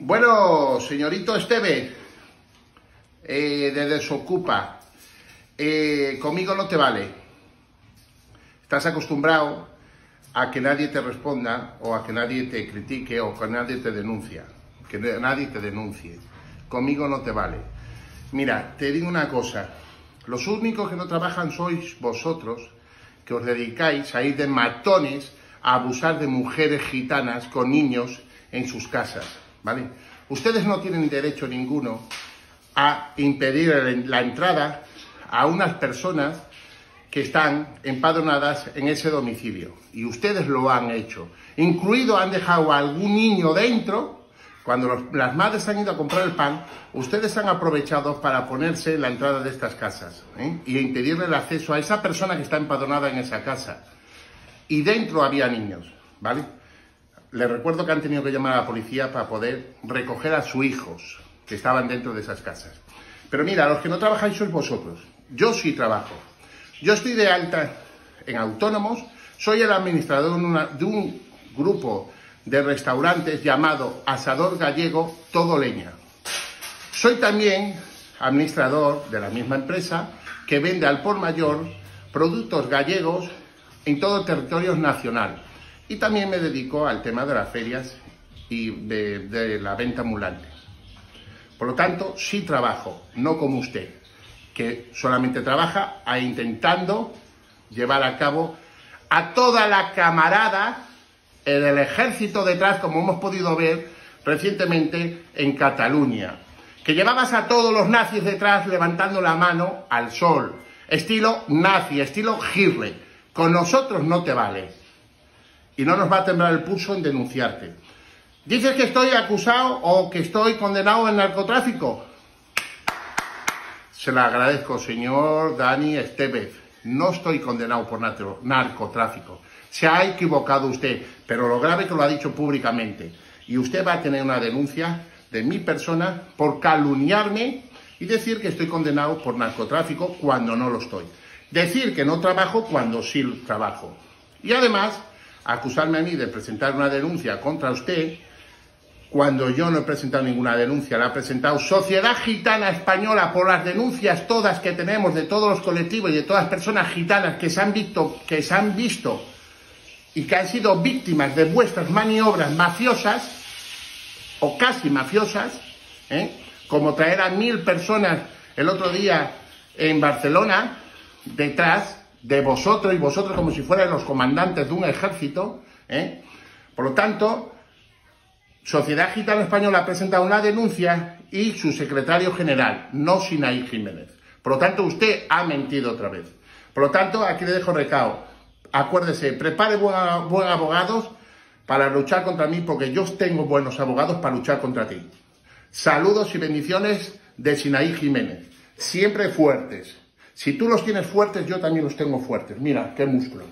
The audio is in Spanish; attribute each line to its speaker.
Speaker 1: Bueno, señorito Esteve, eh, de Desocupa, eh, conmigo no te vale. Estás acostumbrado a que nadie te responda o a que nadie te critique o que nadie te denuncia, que nadie te denuncie. Conmigo no te vale. Mira, te digo una cosa, los únicos que no trabajan sois vosotros, que os dedicáis a ir de matones a abusar de mujeres gitanas con niños en sus casas. ¿Vale? Ustedes no tienen derecho ninguno a impedir la entrada a unas personas que están empadronadas en ese domicilio. Y ustedes lo han hecho. Incluido han dejado a algún niño dentro. Cuando las madres han ido a comprar el pan, ustedes han aprovechado para ponerse la entrada de estas casas ¿eh? y impedirle el acceso a esa persona que está empadronada en esa casa. Y dentro había niños, ¿vale? Les recuerdo que han tenido que llamar a la policía para poder recoger a sus hijos que estaban dentro de esas casas. Pero mira, los que no trabajáis sois vosotros. Yo sí trabajo. Yo estoy de alta en autónomos, soy el administrador de un grupo de restaurantes llamado Asador Gallego Todo Leña. Soy también administrador de la misma empresa que vende al por mayor productos gallegos en todo territorio nacional. Y también me dedico al tema de las ferias y de, la venta ambulante. Por lo tanto, sí trabajo, no como usted, que solamente trabaja a intentando llevar a cabo a toda la camarada en el ejército detrás, como hemos podido ver recientemente en Cataluña, que llevabas a todos los nazis detrás levantando la mano al sol, estilo nazi, estilo Hitler. Con nosotros no te vale y no nos va a temblar el pulso en denunciarte. ¿Dices que estoy acusado o que estoy condenado en narcotráfico? Se lo agradezco, señor Dani Estevez. No estoy condenado por narcotráfico. Se ha equivocado usted, pero lo grave que lo ha dicho públicamente. Y usted va a tener una denuncia de mi persona por calumniarme y decir que estoy condenado por narcotráfico cuando no lo estoy. Decir que no trabajo cuando sí trabajo. Y además, acusarme a mí de presentar una denuncia contra usted cuando yo no he presentado ninguna denuncia, la ha presentado Sociedad Gitana Española por las denuncias todas que tenemos de todos los colectivos y de todas las personas gitanas que se han visto, que se han visto y que han sido víctimas de vuestras maniobras mafiosas o casi mafiosas, ¿eh? como traer a mil personas el otro día en Barcelona detrás de vosotros y vosotros como si fueran los comandantes de un ejército. ¿eh? Por lo tanto, Sociedad Gitana Española ha presentado una denuncia y su secretario general, no Sinaí Jiménez. Por lo tanto, usted ha mentido otra vez. Por lo tanto, aquí le dejo recado. Acuérdese, prepare buenos buen abogados para luchar contra mí, porque yo tengo buenos abogados para luchar contra ti. Saludos y bendiciones de Sinaí Jiménez. Siempre fuertes. Si tú los tienes fuertes, yo también los tengo fuertes. Mira, qué músculo.